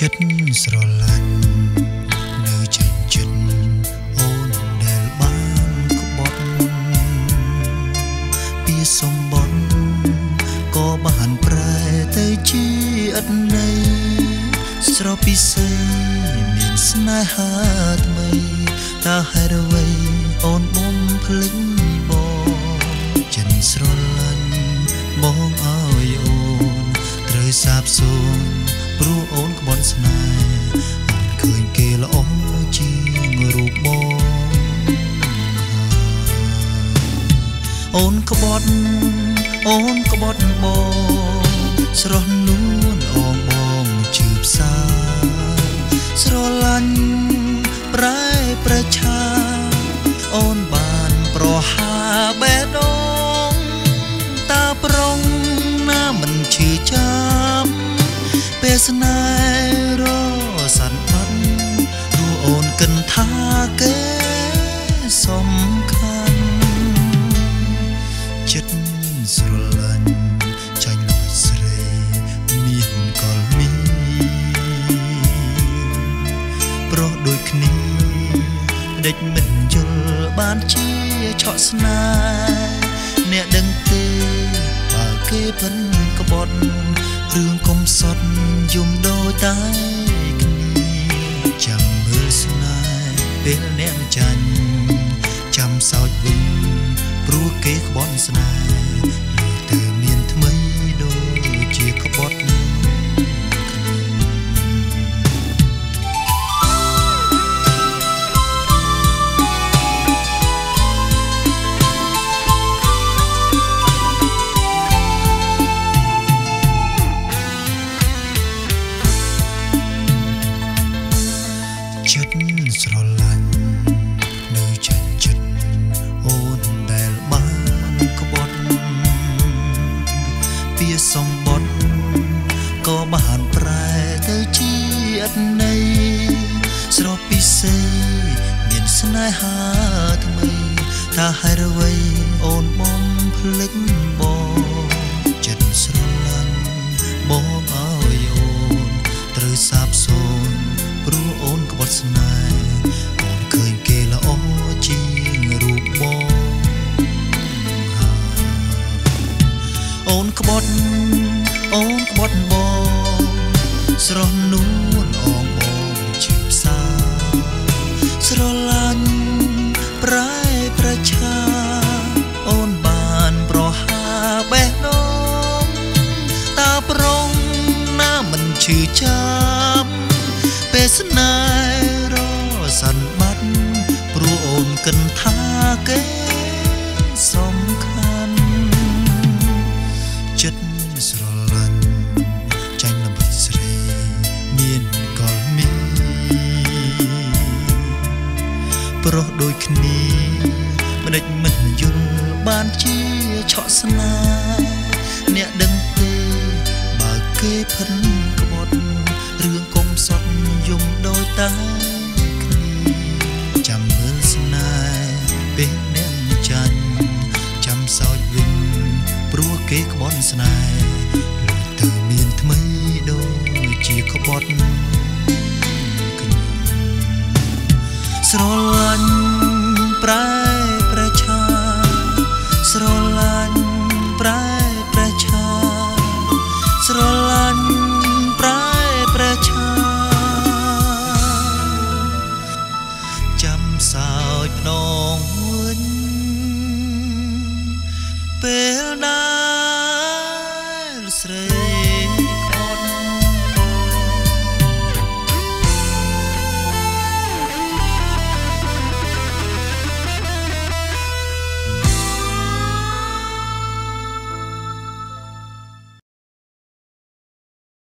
ចិត្តស្រឡាញ់នៅចិញ្ចិនអូនដែលបានក្បត់ពីសម្បត្តិក៏បានប្រែទៅជាអត់ណីស្រពីសេមានស្នេហាថ្មីតើហេតុអ្វីអូនបំភ្លេចបងចិនស្រឡាញ់បងអើយអូនត្រូវសាបសូន្យ ព្រោះអូនក្បត់ស្នេហ៍អូនឃើញគេល្អជាងរូបបងអូនក្បត់អូនក្បត់បងស្រស់នួនអងបងជឿផ្សាស្រឡាញ់ប្រែប្រឆាអូនបានប្រហាបេះដូង ថាគេសំខាន់ចិត្តស្រឡាញ់ចាញ់ល្បិចស្រីមានកលមីប្រុសដូចគ្នាដេចមិនយល់បានជាឆក់ស្នេហ៍អ្នកដឹងទេបើគេពិនក្បត់រឿងកុំសត់យំ ពេលអ្នកចាញ់ចាំសោចវិញព្រោះគេក្បត់ស្នេហ៍ សម្បត្តិក៏បានប្រែទៅជាអត្តន័យស្រពីសេមានស្នេហាថ្មីថាហេតុអ្វីអូនបំភ្លេចបងចិត្តស្រឡាញ់បងឲ្យអូនត្រូវសាបសូន្យព្រោះអូនក្បត់ស្នេហ៍អូនឃើញគេល្អជាងរូបបងអូនក្បត់ អូនក្បត់បងស្រស់នួនអងបងជិបសាស្រឡាញ់ប្រែប្រឆាអូនបានប្រហាបេះដូងតើប្រុងណាមិនឈឺចាំពេលស្នេហ៍រស័នបាត់ព្រោះអូនគិនថាគេ ឆក់ស្នេហ៍អ្នកដឹងទេបើគេផិនក្បត់រឿងកុំសត់យំដោយតាគ្នាចាំមើលស្នេហ៍ពេលអ្នកចាញ់ចាំសោចវិញព្រោះគេក្បត់ស្នេហ៍លោកទៅមានថ្មីដូចជាក្បត់ស្រល